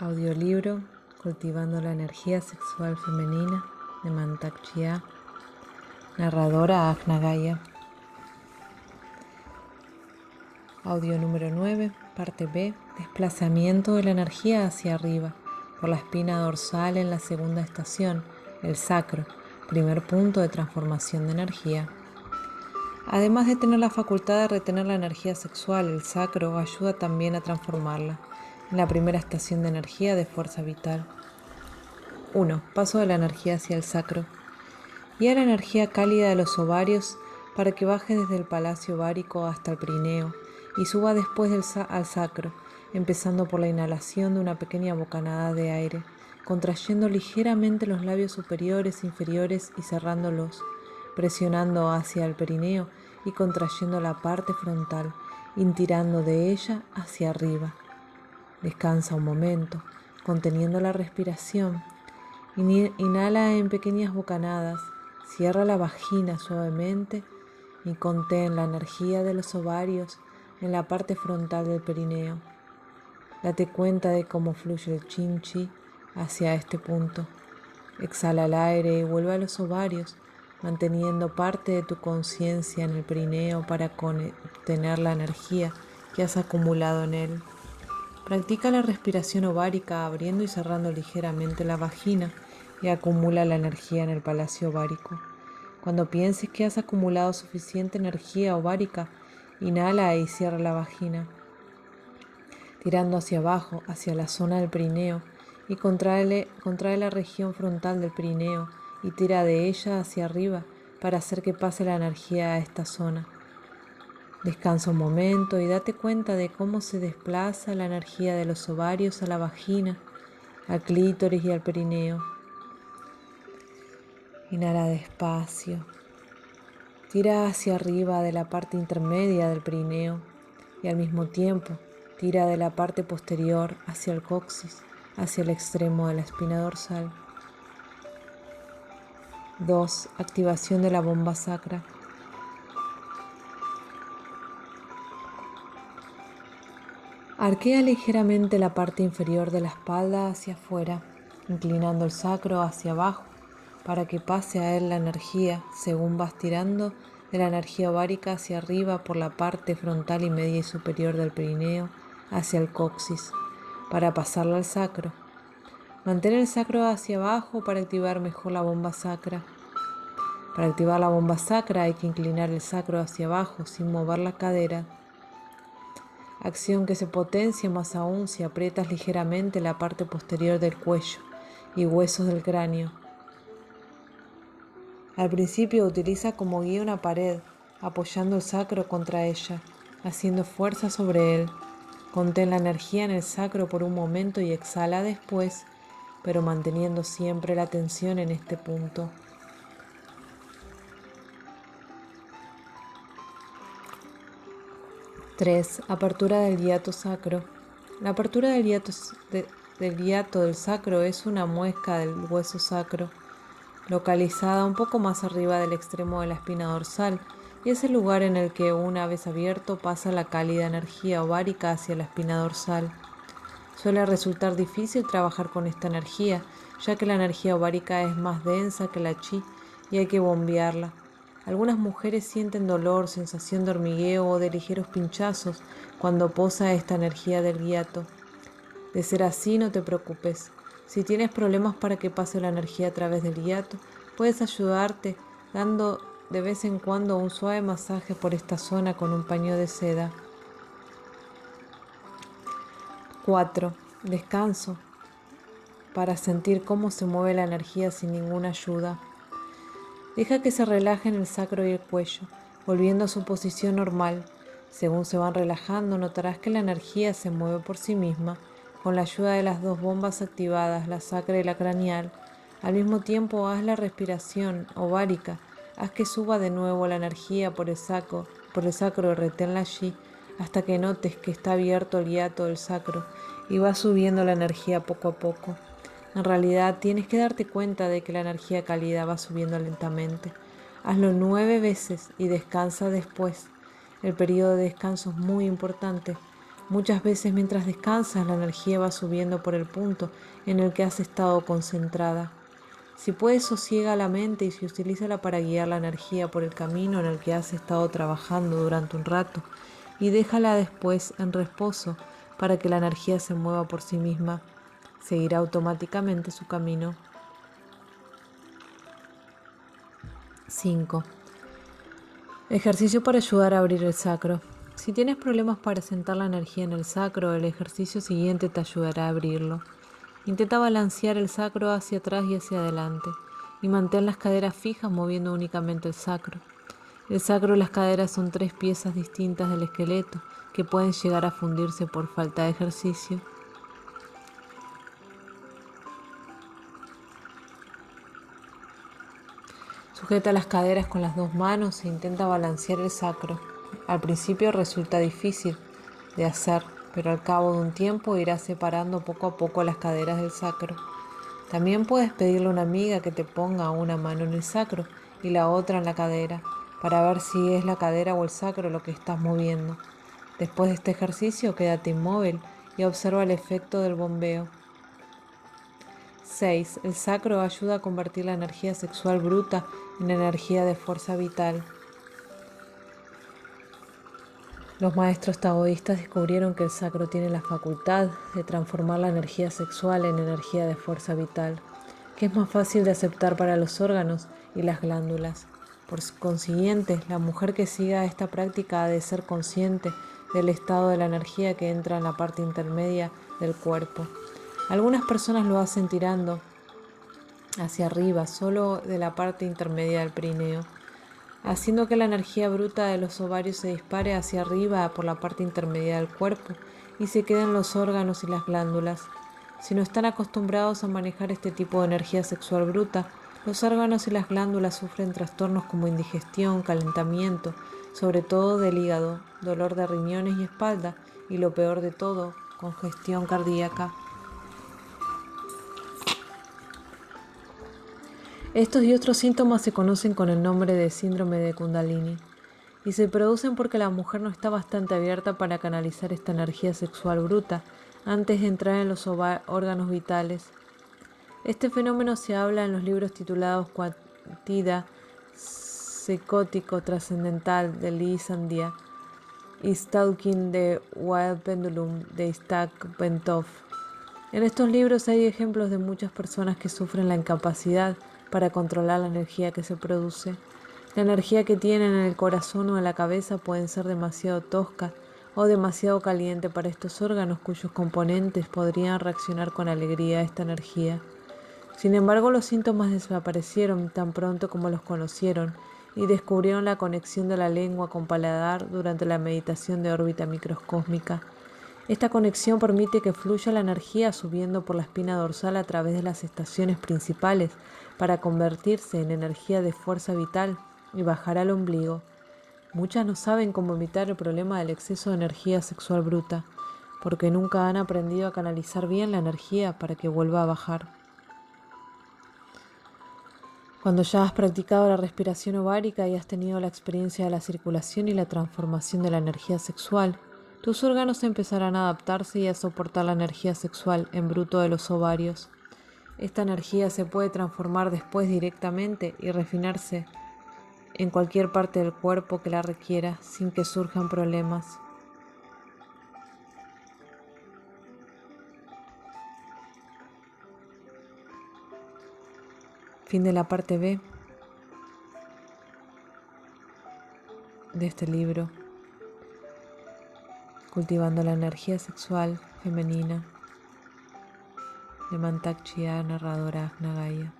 Audiolibro Cultivando la energía sexual femenina de Mantak Chia. Narradora Agna Gaya. Audio número 9, parte B. Desplazamiento de la energía hacia arriba por la espina dorsal en la segunda estación, el sacro, primer punto de transformación de energía. Además de tener la facultad de retener la energía sexual, el sacro ayuda también a transformarla la primera estación de energía de fuerza vital. 1. Paso de la energía hacia el sacro. Y a la energía cálida de los ovarios para que baje desde el palacio ovárico hasta el prineo y suba después del al sacro, empezando por la inhalación de una pequeña bocanada de aire, contrayendo ligeramente los labios superiores, inferiores y cerrándolos, presionando hacia el perineo y contrayendo la parte frontal, intirando de ella hacia arriba. Descansa un momento, conteniendo la respiración. Inhala en pequeñas bocanadas, cierra la vagina suavemente y contén la energía de los ovarios en la parte frontal del perineo. Date cuenta de cómo fluye el chinchi hacia este punto. Exhala el aire y vuelve a los ovarios, manteniendo parte de tu conciencia en el perineo para contener la energía que has acumulado en él. Practica la respiración ovárica abriendo y cerrando ligeramente la vagina y acumula la energía en el palacio ovárico. Cuando pienses que has acumulado suficiente energía ovárica, inhala y cierra la vagina, tirando hacia abajo, hacia la zona del perineo, y contrae, la región frontal del perineo y tira de ella hacia arriba para hacer que pase la energía a esta zona. Descansa un momento y date cuenta de cómo se desplaza la energía de los ovarios a la vagina, al clítoris y al perineo. Inhala despacio. Tira hacia arriba de la parte intermedia del perineo y al mismo tiempo tira de la parte posterior hacia el coxis, hacia el extremo de la espina dorsal. 2. Activación de la bomba sacra. Arquea ligeramente la parte inferior de la espalda hacia afuera, inclinando el sacro hacia abajo para que pase a él la energía según vas tirando de la energía ovárica hacia arriba por la parte frontal y media y superior del perineo hacia el coxis para pasarla al sacro. Mantén el sacro hacia abajo para activar mejor la bomba sacra. Para activar la bomba sacra hay que inclinar el sacro hacia abajo sin mover la cadera acción que se potencia más aún si aprietas ligeramente la parte posterior del cuello y huesos del cráneo. Al principio utiliza como guía una pared, apoyando el sacro contra ella, haciendo fuerza sobre él. Contén la energía en el sacro por un momento y exhala después, pero manteniendo siempre la tensión en este punto. 3. Apertura del hiato sacro. La apertura del hiato, del del sacro es una muesca del hueso sacro, localizada un poco más arriba del extremo de la espina dorsal, y es el lugar en el que una vez abierto pasa la cálida energía ovárica hacia la espina dorsal. Suele resultar difícil trabajar con esta energía, ya que la energía ovárica es más densa que la chi y hay que bombearla. Algunas mujeres sienten dolor, sensación de hormigueo o de ligeros pinchazos cuando posa esta energía del guiato. De ser así, no te preocupes. Si tienes problemas para que pase la energía a través del guiato, puedes ayudarte dando de vez en cuando un suave masaje por esta zona con un paño de seda. 4. Descanso para sentir cómo se mueve la energía sin ninguna ayuda. Deja que se relajen el sacro y el cuello, volviendo a su posición normal. Según se van relajando, notarás que la energía se mueve por sí misma, con la ayuda de las dos bombas activadas, la sacra y la craneal. Al mismo tiempo, haz la respiración ovárica, haz que suba de nuevo la energía por el saco, por el sacro y reténla allí hasta que notes que está abierto el hiato del sacro y va subiendo la energía poco a poco. En realidad tienes que darte cuenta de que la energía cálida va subiendo lentamente. Hazlo nueve veces y descansa después. El periodo de descanso es muy importante Muchas veces mientras descansas la energía va subiendo por el punto en el que has estado concentrada. Si puedes, sosiega la mente y si utilízala para guiar la energía por el camino en el que has estado trabajando durante un rato y déjala después en reposo para que la energía se mueva por sí misma. Seguirá automáticamente su camino. 5. Ejercicio para ayudar a abrir el sacro. Si tienes problemas para sentar la energía en el sacro, el ejercicio siguiente te ayudará a abrirlo. Intenta balancear el sacro hacia atrás y hacia adelante y mantén las caderas fijas moviendo únicamente el sacro. El sacro y las caderas son tres piezas distintas del esqueleto que pueden llegar a fundirse por falta de ejercicio. Sujeta las caderas con las dos manos e intenta balancear el sacro. Al principio resulta difícil de hacer, pero al cabo de un tiempo irás separando poco a poco las caderas del sacro. También puedes pedirle a una amiga que te ponga una mano en el sacro y la otra en la cadera, para ver si es la cadera o el sacro lo que estás moviendo. Después de este ejercicio, quédate inmóvil y observa el efecto del bombeo. 6. El sacro ayuda a convertir la energía sexual bruta en energía de fuerza vital. Los maestros taoístas descubrieron que el sacro tiene la facultad de transformar la energía sexual en energía de fuerza vital, que es más fácil de aceptar para los órganos y las glándulas. Por consiguiente, la mujer que siga esta práctica ha de ser consciente del estado de la energía que entra en la parte intermedia del cuerpo. Algunas personas lo hacen tirando hacia arriba, solo de la parte intermedia del perineo, haciendo que la energía bruta de los ovarios se dispare hacia arriba por la parte intermedia del cuerpo y se queden los órganos y las glándulas. Si no están acostumbrados a manejar este tipo de energía sexual bruta, los órganos y las glándulas sufren trastornos como indigestión, calentamiento, sobre todo del hígado, dolor de riñones y espalda y lo peor de todo, congestión cardíaca. Estos y otros síntomas se conocen con el nombre de síndrome de Kundalini y se producen porque la mujer no está bastante abierta para canalizar esta energía sexual bruta antes de entrar en los órganos vitales. Este fenómeno se habla en los libros titulados Cuantida, Psicótico Trascendental de Lee Sandia y Stalking the Wild Pendulum de Isaac Bentov. En estos libros hay ejemplos de muchas personas que sufren la incapacidad para controlar la energía que se produce. La energía que tienen en el corazón o en la cabeza pueden ser demasiado tosca o demasiado caliente para estos órganos cuyos componentes podrían reaccionar con alegría a esta energía. Sin embargo, los síntomas desaparecieron tan pronto como los conocieron y descubrieron la conexión de la lengua con paladar durante la meditación de órbita microscósmica. Esta conexión permite que fluya la energía subiendo por la espina dorsal a través de las estaciones principales para convertirse en energía de fuerza vital y bajar al ombligo. Muchas no saben cómo evitar el problema del exceso de energía sexual bruta, porque nunca han aprendido a canalizar bien la energía para que vuelva a bajar. Cuando ya has practicado la respiración ovárica y has tenido la experiencia de la circulación y la transformación de la energía sexual, tus órganos empezarán a adaptarse y a soportar la energía sexual en bruto de los ovarios. Esta energía se puede transformar después directamente y refinarse en cualquier parte del cuerpo que la requiera sin que surjan problemas. Fin de la parte B de este libro cultivando la energía sexual femenina de Mantak Chia, narradora Nagaya.